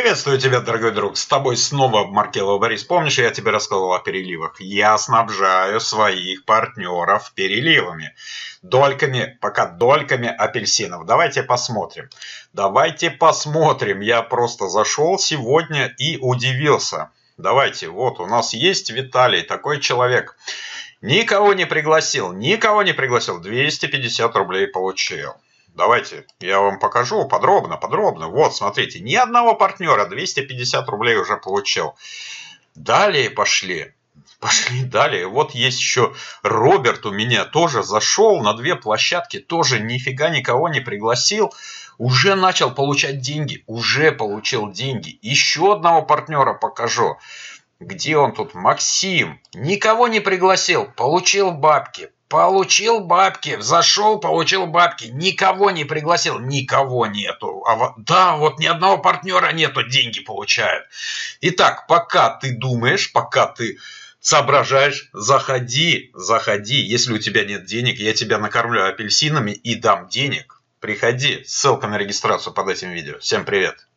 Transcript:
Приветствую тебя, дорогой друг. С тобой снова Маркелов Борис. Помнишь, я тебе рассказывал о переливах? Я снабжаю своих партнеров переливами. Дольками, пока дольками апельсинов. Давайте посмотрим. Давайте посмотрим. Я просто зашел сегодня и удивился. Давайте, вот у нас есть Виталий, такой человек. Никого не пригласил, никого не пригласил. 250 рублей получил. Давайте я вам покажу подробно, подробно. Вот, смотрите, ни одного партнера 250 рублей уже получил. Далее пошли. Пошли далее. Вот есть еще Роберт у меня тоже зашел на две площадки, тоже нифига никого не пригласил. Уже начал получать деньги, уже получил деньги. Еще одного партнера покажу. Где он тут? Максим. Никого не пригласил, получил бабки. Получил бабки, зашел, получил бабки, никого не пригласил, никого нету. А вот, да, вот ни одного партнера нету, деньги получают. Итак, пока ты думаешь, пока ты соображаешь, заходи, заходи. Если у тебя нет денег, я тебя накормлю апельсинами и дам денег. Приходи, ссылка на регистрацию под этим видео. Всем привет.